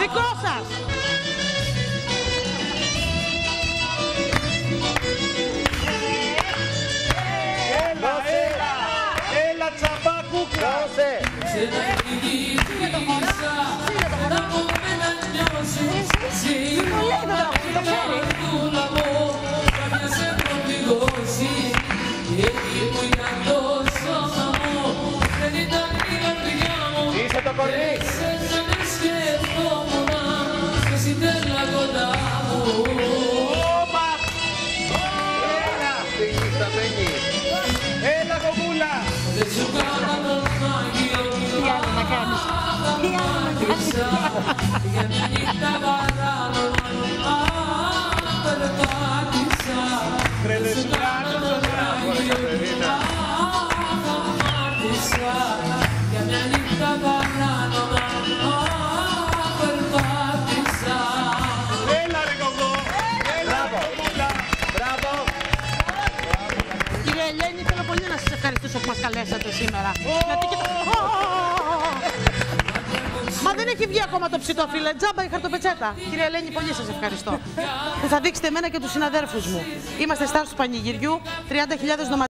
Δικό σας. Έλα, έλα, έλα τσαμπά κούκλα. Είσαι το κορμί. Όπα. Έλα. Έλα κοκούλα. Τι άλλο να κάνεις. Τι άλλο να κάνεις. Τρελεσιάνος ο δρόμος, Κατερίνα. Έλα Ελένη, θέλω πολύ να σας ευχαριστήσω που μας καλέσατε σήμερα. Γιατί κοιτά... Μα δεν έχει βγει ακόμα το ψητό, φίλε. Τζάμπα η χαρτοπετσέτα. Κύριε Ελένη, πολύ σας ευχαριστώ. που θα δείξετε εμένα και τους συναδέρφους μου. Είμαστε στάρ του πανηγυριού, 30.000 δωματία.